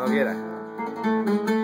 OK 了。